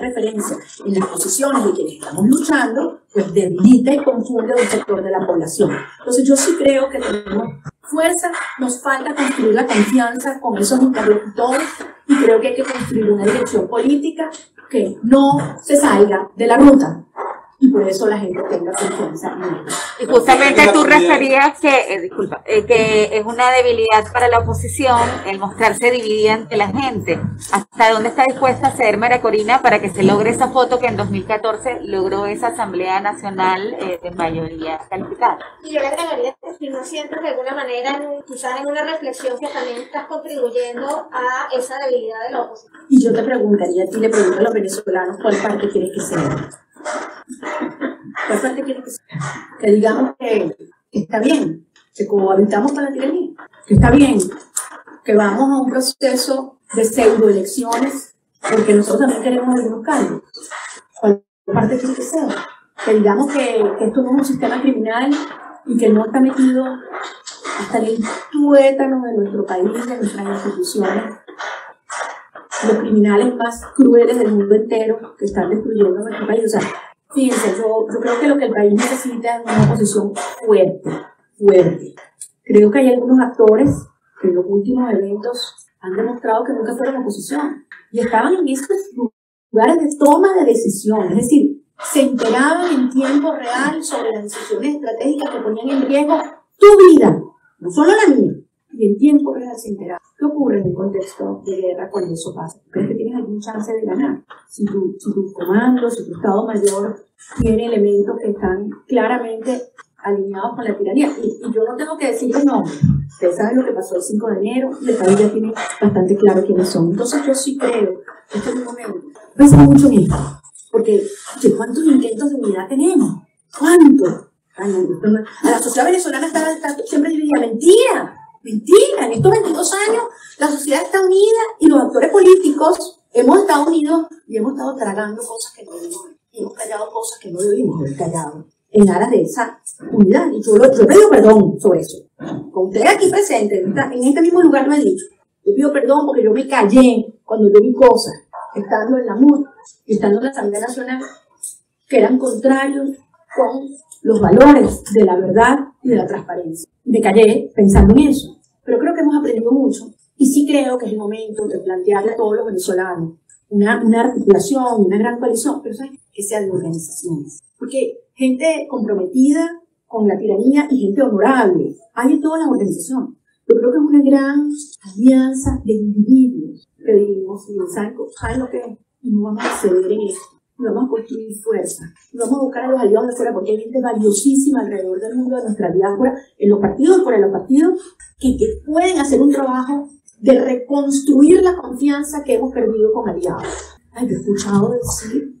referencia en las posiciones de quienes estamos luchando, pues debilita y confunde a un sector de la población. Entonces yo sí creo que tenemos fuerza, nos falta construir la confianza con esos interlocutores y creo que hay que construir una dirección política que no se salga de la ruta, y por eso la gente tenga confianza en él. Y justamente tú referías que, eh, disculpa, eh, que es una debilidad para la oposición el mostrarse dividida ante la gente. ¿Hasta dónde está dispuesta a ser María Corina para que se logre esa foto que en 2014 logró esa Asamblea Nacional eh, de mayoría calificada? Y yo le agregaría si no siento de alguna manera, quizás en una reflexión que también estás contribuyendo a esa debilidad de la oposición. Y yo te preguntaría, a ti le pregunto a los venezolanos cuál parte quieres que sea que digamos que, está bien, que cohabitamos con la tiranía, que está bien, que vamos a un proceso de pseudoelecciones, porque nosotros también queremos algunos cambios. ¿Cuál parte quiere que sea? Que digamos que, esto no es un sistema criminal y que no está metido hasta el tuétano de nuestro país, de nuestras instituciones, los criminales más crueles del mundo entero que están destruyendo nuestro país. O sea, fíjense, yo, yo creo que lo que el país necesita es una oposición fuerte, fuerte. Creo que hay algunos actores que en los últimos eventos han demostrado que nunca fueron oposición y estaban en estos lugares de toma de decisiones, es decir, se enteraban en tiempo real sobre las decisiones estratégicas que ponían en riesgo tu vida, no solo la mía, y en tiempo real se enteraban. ¿Qué ocurre en un contexto de guerra cuando eso pasa? ¿Crees que tienes algún chance de ganar? Si tu, si tu comando, si tu Estado Mayor tiene elementos que están claramente alineados con la tiranía. Y, yo no tengo que decir no. Ustedes saben lo que pasó el 5 de enero y el país ya tiene bastante claro quiénes son. Entonces yo sí creo este es un momento. Pesa mucho en esto. Porque, ¿cuántos intentos de unidad tenemos? ¿Cuántos? a la sociedad venezolana está, está siempre diría mentira. Mentira, en estos 22 años la sociedad está unida y los actores políticos hemos estado unidos y hemos estado tragando cosas que no debimos y hemos callado cosas que no debimos haber callado en aras de esa unidad. Y yo, yo pido perdón sobre eso. Con usted aquí presente, en, este mismo lugar me he dicho. Yo pido perdón porque yo me callé cuando yo vi cosas, estando en la MUD estando en la Asamblea Nacional, que eran contrarios con los valores de la verdad y de la transparencia. Me callé pensando en eso. Pero creo que hemos aprendido mucho y sí creo que es el momento de plantearle a todos los venezolanos una, una articulación, una gran coalición, pero que sea de organizaciones. Porque gente comprometida con la tiranía y gente honorable hay en todas las organizaciones. Yo creo que es una gran alianza de individuos que dijimos, ¿saben, ¿saben lo que es? Y no vamos a ceder en esto y vamos a construir fuerza, y vamos a buscar a los aliados de fuera, porque hay gente valiosísima alrededor del mundo de nuestra diáspora, en los partidos fuera de los partidos, que, que pueden hacer un trabajo de reconstruir la confianza que hemos perdido con aliados. Ay, yo he escuchado decir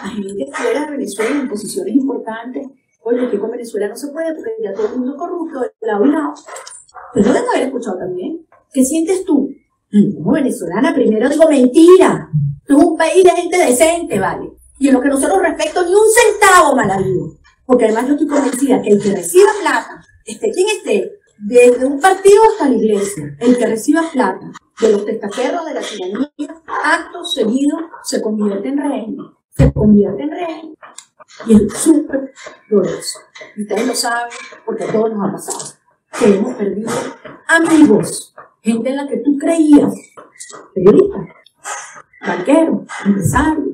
a gente fuera de Venezuela en posiciones importantes, oye, que con Venezuela no se puede porque ya todo el mundo corrupto, de lado y lado. Pero deben haber escuchado también. ¿Qué sientes tú? Como venezolana, primero digo mentira. Es un país de gente decente, ¿vale? Y en lo que nosotros respecto, ni un centavo mal habido. Porque además yo estoy convencida que el que reciba plata, esté quien esté, desde un partido hasta la iglesia, el que reciba plata de los testaferros de la tiranía, acto seguido se convierte en rey, se convierte en rey. Y es súper doloroso. Y ustedes lo saben porque a todos nos ha pasado. Que hemos perdido amigos, gente en la que tú creías, periodistas, banqueros, empresarios,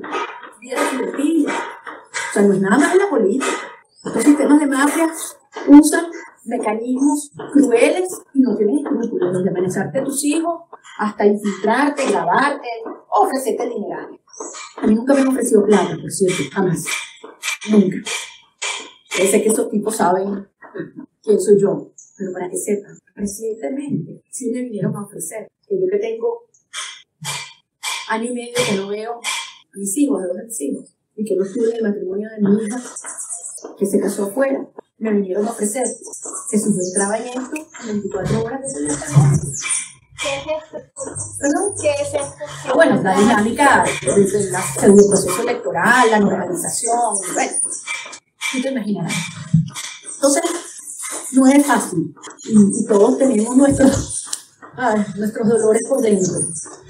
líderes directivos. O sea, no es nada más en la política. Estos sistemas de mafia usan mecanismos crueles y no tienen escrúpulos, desde amenazarte a tus hijos hasta infiltrarte, grabarte, ofrecerte dinero. A mí nunca me han ofrecido plata, por cierto, jamás. Nunca. Sé que estos tipos saben quién soy yo, pero para que sepan, recientemente sí me vinieron a ofrecer que yo que tengo año y medio que no veo a mis hijos, a dos de mis hijos, y que no estuve en el matrimonio de mi hija, que se casó afuera, me vinieron a ofrecer que si yo entraba en esto, 24 horas de salir ¿Qué es esto? ¿Perdón? ¿Qué es esto? Ah, Bueno, la dinámica del pseudo proceso electoral, la normalización, bueno, tú te imaginarás. Entonces, no es fácil. Y, y todos tenemos nuestros, nuestros dolores por dentro.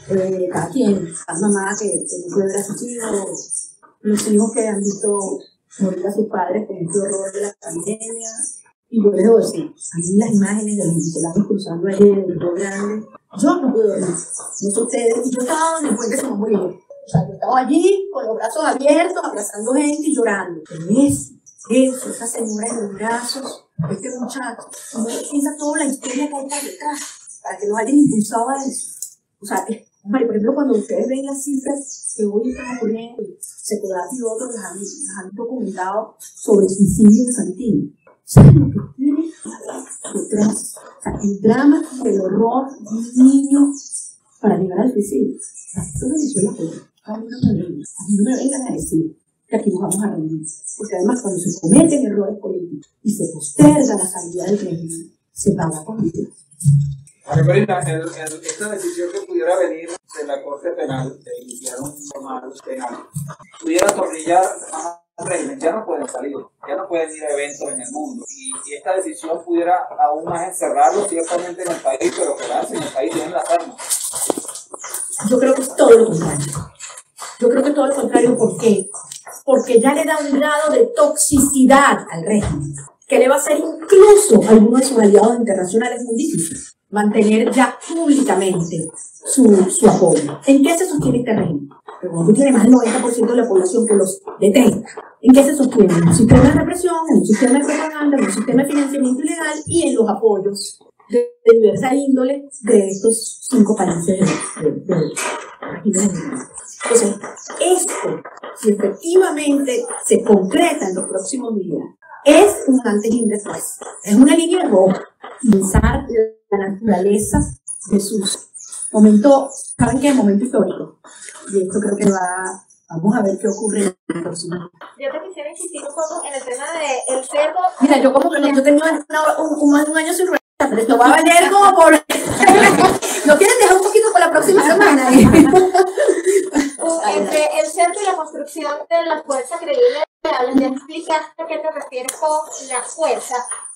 Eh, cada quien, cada mamá que, que no puede ver a sus hijos, los hijos que han visto morir a sus padres con este horror de la pandemia. Y yo les decir, a mí las imágenes de los venezolanos cruzando ayer, el Grande, yo no puedo dormir. No sé ustedes, y yo estaba en el puente Simón Bolívar. O sea, yo estaba allí con los brazos abiertos, abrazando gente y llorando. Pero eso, eso, esa señora en los brazos, este muchacho, uno piensa toda la historia que hay detrás, para que nos hayan impulsado a eso. O sea, Hombre, por ejemplo, cuando ustedes ven las cifras que hoy están ocurriendo, Secodat y otros las han, las han documentado sobre suicidio infantil. ¿Saben lo que tiene detrás? O sea, el drama del horror de un niño para llegar al suicidio. Esto es Venezuela, a mí no me a mí no me vengan a decir que aquí nos vamos a rendir. Porque además, cuando se cometen errores políticos y se posterga la salida del régimen, se paga con vida. Esta decisión que pudiera venir de la Corte Penal, de iniciar un formal penal, pudiera atornillar régimen, ya no pueden salir, ya no pueden ir a eventos en el mundo. Y, y esta decisión pudiera aún más encerrarlos ciertamente en el país, pero quedarse en el país tienen las armas. Yo creo que es todo lo contrario. Yo creo que todo lo contrario, ¿por qué? Porque ya le da un grado de toxicidad al régimen, que le va a hacer incluso a algunos de sus aliados internacionales muy mantener ya públicamente su, su apoyo. ¿En qué se sostiene este régimen? Que cuando tú tienes más del 90% de la población que los detesta, ¿en qué se sostiene? En un sistema de represión, en un sistema de propaganda, en un sistema de financiamiento ilegal y en los apoyos de, de diversa índole de estos cinco países de, de. Entonces, esto, si efectivamente se concreta en los próximos días, es un antes y un después. Es una línea roja. Pensar la naturaleza de sus momentos, ¿saben qué? Momento histórico. Y esto creo que va, vamos a ver qué ocurre en el próximo. Yo te quisiera insistir un poco en el tema del el cerdo. Mira, yo como que no, yo tenía un, un, un año sin ruedas, pero esto va a valer como por... ¿No quieres dejar un poquito para la próxima semana? Uh, entre el cerco y la construcción de la fuerza creíble, ya explicaste a qué te refieres con la fuerza,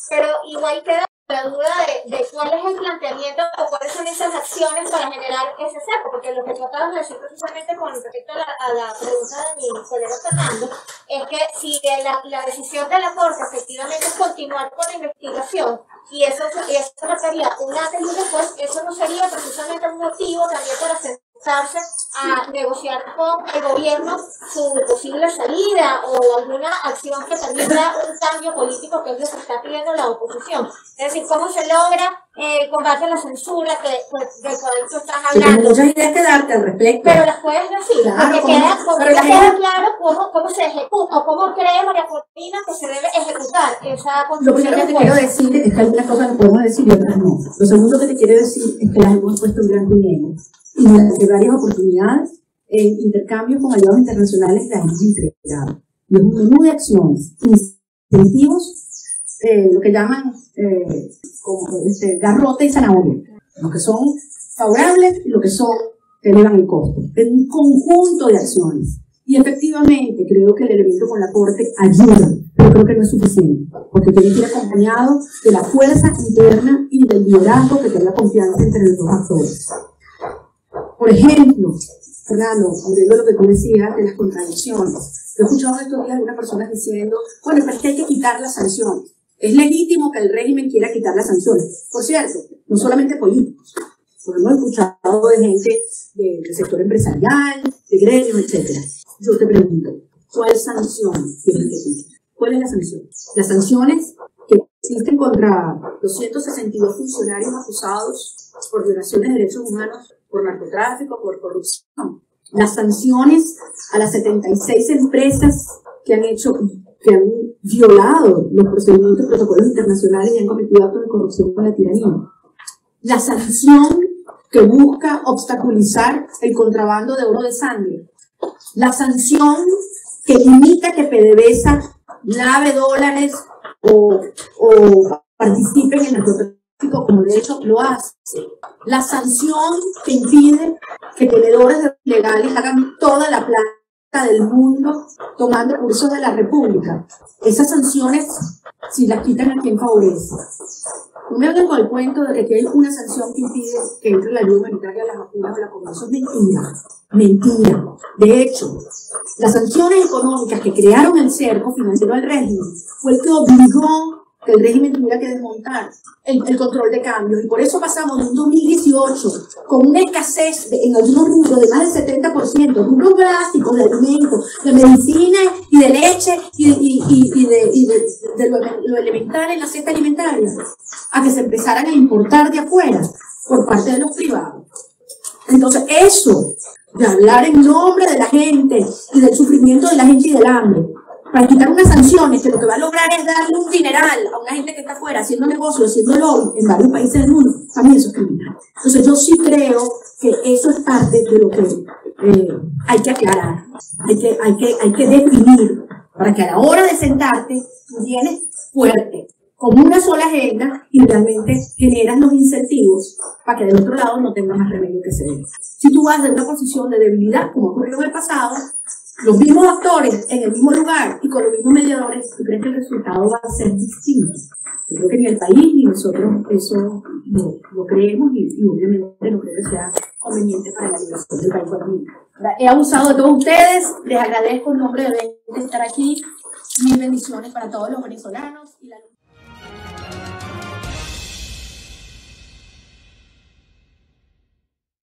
pero igual queda la duda de, de cuál es el planteamiento o cuáles son esas acciones para generar ese cerco, porque lo que tratabas de decir precisamente con respecto a la, la pregunta de mi colega Fernando, es que si la, la decisión de la Corte efectivamente es continuar con la investigación y eso, eso marcaría un antes y un después, eso no sería precisamente un motivo también para sentarse a negociar con el gobierno su posible salida o alguna acción que permita un cambio político que es lo que está pidiendo la oposición. Es decir, cómo se logra eh, el combate a la censura que, pues, del cual tú estás hablando. muchas ideas que darte al respecto. Pero las puedes decir, Claro, porque ¿cómo queda, porque la queda claro cómo, cómo se ejecuta o cómo cree María Cortina que se debe ejecutar esa Lo primero que de te quiero decir es que algunas cosas las podemos decir y otras no. Lo segundo que te quiero decir es que las hemos puesto en blanco y negro. Durante varias oportunidades, en intercambios con aliados internacionales, las hemos entregado. Y es un menú de acciones, incentivos, eh, lo que llaman eh, como, este, garrote y zanahoria. Lo que son favorables y lo que son que elevan el costo. Es un conjunto de acciones. Y efectivamente, creo que el elemento con la Corte ayuda, pero creo que no es suficiente, porque tiene que ir acompañado de la fuerza interna y del liderazgo que tenga confianza entre los dos actores. Por ejemplo, Fernando, volviendo lo que tú decías de las contradicciones, yo he escuchado estos días algunas personas diciendo, bueno, pero es que hay que quitar las sanciones. Es legítimo que el régimen quiera quitar las sanciones. Por cierto, no solamente políticos, porque hemos escuchado de gente de- del sector empresarial, de gremios, etc. Yo te pregunto, ¿cuál sanción quieren que quitar? ¿Cuál es la sanción? Las sanciones que existen contra los 162 funcionarios acusados por violaciones de derechos humanos, por narcotráfico, por corrupción. Las sanciones a las 76 empresas que han hecho, que han violado los procedimientos protocolos internacionales y han cometido actos de corrupción con la tiranía. La sanción que busca obstaculizar el contrabando de oro de sangre. La sanción que limita que PDVSA lave dólares o, o participe en el como de hecho lo hace. La sanción que impide que tenedores legales hagan toda la plata del mundo tomando cursos de la República. Esas sanciones, si las quitan, ¿a quién favorece? No me hablen con el cuento de que hay una sanción que impide que entre la ayuda humanitaria a las vacunas o la es mentira. Mentira. De hecho, las sanciones económicas que crearon el cerco financiero al régimen fue el que obligó que el régimen tuviera que desmontar el, control de cambios. Y por eso pasamos de un 2018 con una escasez de- en algunos rubros de más del 70%, rubros básicos de alimentos, de medicina y de leche y, de, lo elemental en la cesta alimentaria, a que se empezaran a importar de afuera por parte de los privados. Entonces, eso de hablar en nombre de la gente y del sufrimiento de la gente y del hambre, para quitar unas sanciones que lo que va a lograr es darle un dineral a una gente que está afuera haciendo negocio, haciendo lobby en varios países del mundo, también eso es criminal. Entonces, yo sí creo que eso es parte de lo que eh, hay que aclarar, hay que, hay, que, hay que definir, para que a la hora de sentarte, tú vienes fuerte, con una sola agenda y realmente generas los incentivos para que del otro lado no tenga más remedio que ceder. Si tú vas de una posición de debilidad, como ocurrió en el pasado, los mismos actores en el mismo lugar y con los mismos mediadores, ¿tú crees que el resultado va a ser distinto? Yo creo que ni el país ni nosotros eso lo, lo creemos y, y obviamente no creo que sea conveniente para la liberación del país. He abusado de todos ustedes, les agradezco en nombre de 20 estar aquí. Mil bendiciones para todos los venezolanos y la